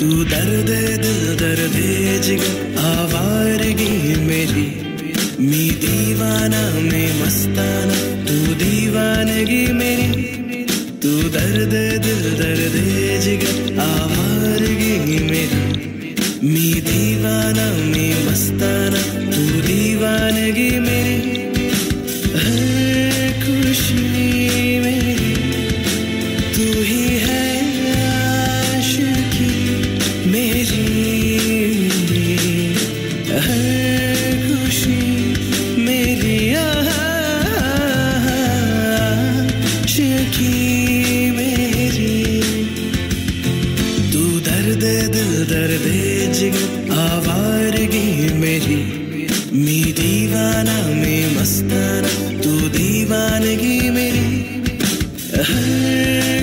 तू दर्द दिल दर्द जिगर आवारगी मेरी। मी दीवाना में मस्ताना, तू दीवानगी मेरी। तू दर्द दिल दर्द जिगर आवारगी मेरी। मी दीवाना में मस्ताना, तू दीवानगी मेरी। दर्द जिगर आवारगी मेरी। मी दीवाना में मस्ताना तू दीवानगी मेरी। हर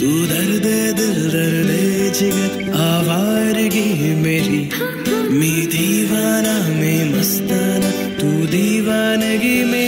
तू दर्द मेरी। मैं दीवाना में मस्ताना तू दीवानगी मेरी